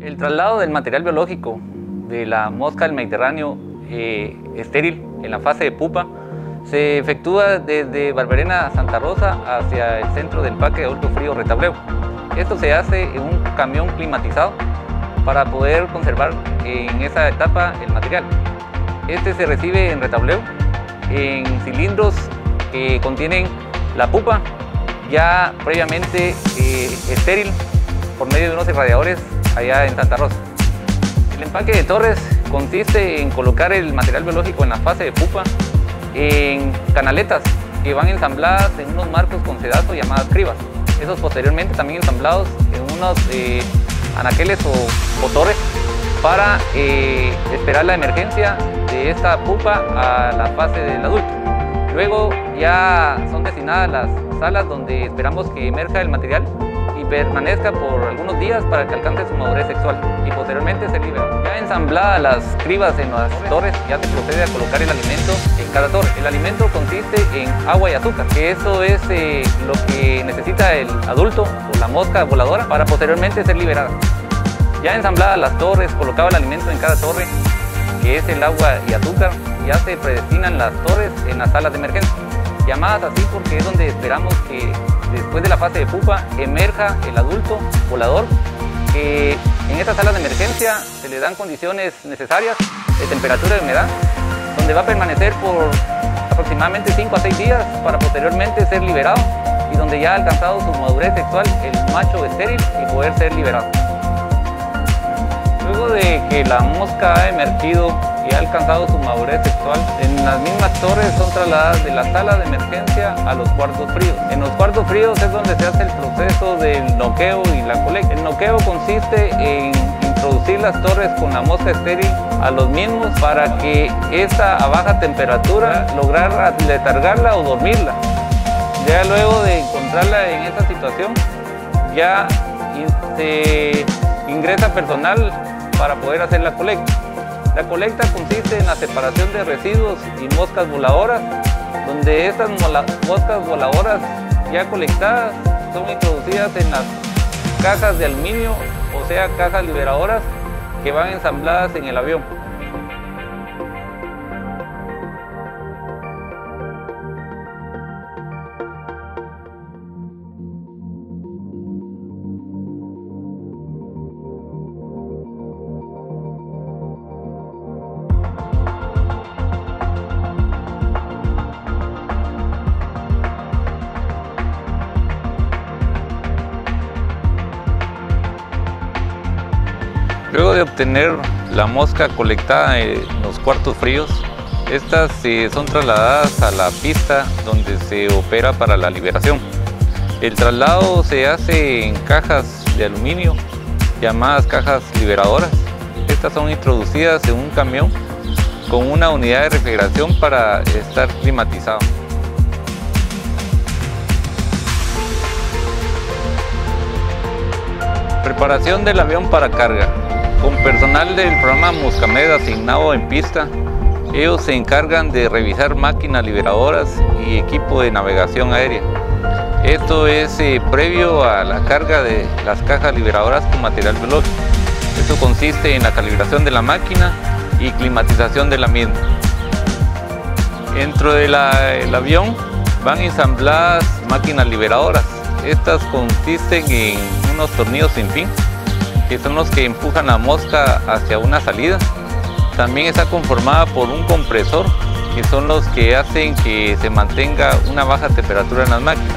El traslado del material biológico de la mosca del Mediterráneo eh, estéril en la fase de pupa se efectúa desde Barberena Santa Rosa hacia el centro del Parque de Adulto Frío Retableo. Esto se hace en un camión climatizado para poder conservar en esa etapa el material. Este se recibe en retableo, en cilindros que contienen la pupa ya previamente eh, estéril por medio de unos irradiadores allá en Santa Rosa. El empaque de torres consiste en colocar el material biológico en la fase de pupa en canaletas que van ensambladas en unos marcos con sedazo llamadas cribas. Esos posteriormente también ensamblados en unos eh, anaqueles o, o, torres para eh, esperar la emergencia de esta pupa a la fase del adulto. Luego ya son destinadas las salas donde esperamos que emerja el material y permanezca por algunos días para que alcance su madurez sexual y posteriormente se libera. Ya ensambladas las cribas en las torres, ya se procede a colocar el alimento en cada torre. El alimento consiste en agua y azúcar, que eso es eh, lo que necesita el adulto o la mosca voladora para posteriormente ser liberada. Ya ensambladas las torres, colocaba el alimento en cada torre, que es el agua y azúcar, ya se predestinan las torres en las salas de emergencia llamadas así porque es donde esperamos que después de la fase de pupa emerja el adulto volador, que en estas salas de emergencia se le dan condiciones necesarias de temperatura y humedad, donde va a permanecer por aproximadamente 5 a 6 días para posteriormente ser liberado y donde ya ha alcanzado su madurez sexual el macho estéril y poder ser liberado. Luego de que la mosca ha emergido y ha alcanzado su madurez sexual, en las mismas torres son trasladadas de la sala de emergencia a los cuartos fríos. En los cuartos fríos es donde se hace el proceso del noqueo y la colecta. El noqueo consiste en introducir las torres con la mosca estéril a los mismos para que esta a baja temperatura lograr letargarla o dormirla. Ya luego de encontrarla en esta situación, ya se ingresa personal para poder hacer la colecta. La colecta consiste en la separación de residuos y moscas voladoras, donde estas moscas voladoras ya colectadas son introducidas en las cajas de aluminio, o sea, cajas liberadoras que van ensambladas en el avión. Luego de obtener la mosca colectada en los cuartos fríos, estas son trasladadas a la pista donde se opera para la liberación. El traslado se hace en cajas de aluminio llamadas cajas liberadoras. Estas son introducidas en un camión con una unidad de refrigeración para estar climatizado. Preparación del avión para carga. Con personal del programa Moscamed asignado en pista, ellos se encargan de revisar máquinas liberadoras y equipo de navegación aérea. Esto es eh, previo a la carga de las cajas liberadoras con material biológico. Esto consiste en la calibración de la máquina y climatización de la misma. Dentro del avión van ensambladas máquinas liberadoras. Estas consisten en unos tornillos sin fin que son los que empujan la mosca hacia una salida. También está conformada por un compresor, que son los que hacen que se mantenga una baja temperatura en las máquinas.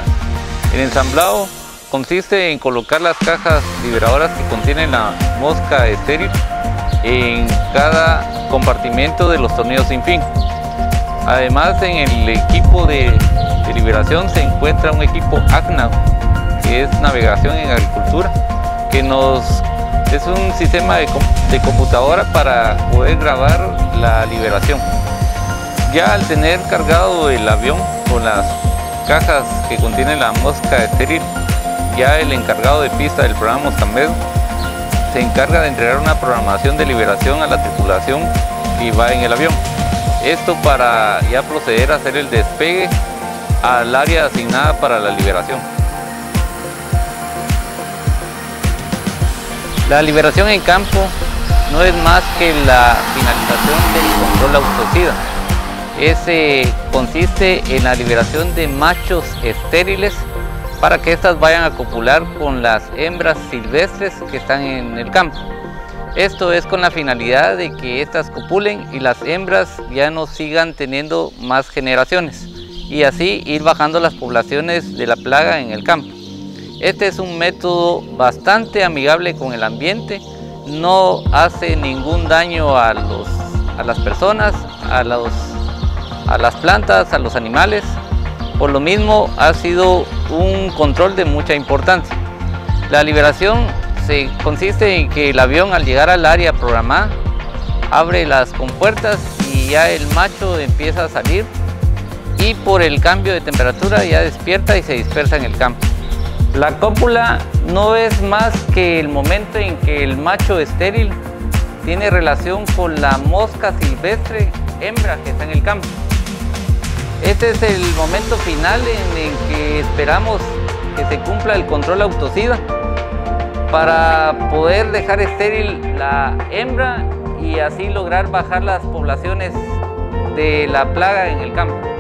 El ensamblado consiste en colocar las cajas liberadoras que contienen la mosca estéril en cada compartimento de los tornillos sin fin. Además, en el equipo de, de liberación se encuentra un equipo ACNA, que es navegación en agricultura, que nos es un sistema de, computadora para poder grabar la liberación. Ya al tener cargado el avión con las cajas que contienen la mosca estéril, ya el encargado de pista del programa Moscamed se encarga de entregar una programación de liberación a la tripulación y va en el avión. Esto para ya proceder a hacer el despegue al área asignada para la liberación. La liberación en campo no es más que la finalización del control autocida. Ese consiste en la liberación de machos estériles para que éstas vayan a copular con las hembras silvestres que están en el campo. Esto es con la finalidad de que éstas copulen y las hembras ya no sigan teniendo más generaciones y así ir bajando las poblaciones de la plaga en el campo. Este es un método bastante amigable con el ambiente, no hace ningún daño a, los, a las personas, a, los, a las plantas, a los animales. Por lo mismo ha sido un control de mucha importancia. La liberación se consiste en que el avión al llegar al área programada abre las compuertas y ya el macho empieza a salir y por el cambio de temperatura ya despierta y se dispersa en el campo. La cópula no es más que el momento en que el macho estéril tiene relación con la mosca silvestre hembra que está en el campo. Este es el momento final en el que esperamos que se cumpla el control autocida para poder dejar estéril la hembra y así lograr bajar las poblaciones de la plaga en el campo.